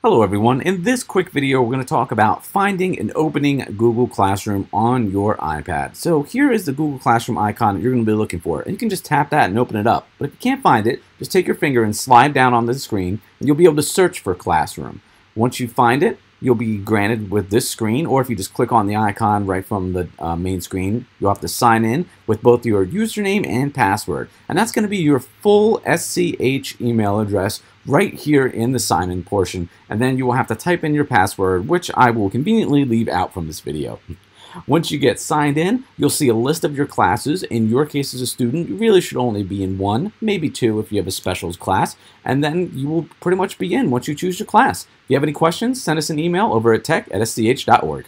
Hello everyone, in this quick video we're going to talk about finding and opening Google Classroom on your iPad. So here is the Google Classroom icon that you're going to be looking for and you can just tap that and open it up. But if you can't find it, just take your finger and slide down on the screen and you'll be able to search for Classroom. Once you find it, you'll be granted with this screen, or if you just click on the icon right from the uh, main screen, you'll have to sign in with both your username and password. And that's going to be your full SCH email address right here in the sign in portion. And then you will have to type in your password, which I will conveniently leave out from this video. Once you get signed in, you'll see a list of your classes. In your case as a student, you really should only be in one, maybe two if you have a specials class, and then you will pretty much be in once you choose your class. If you have any questions, send us an email over at tech at sch.org.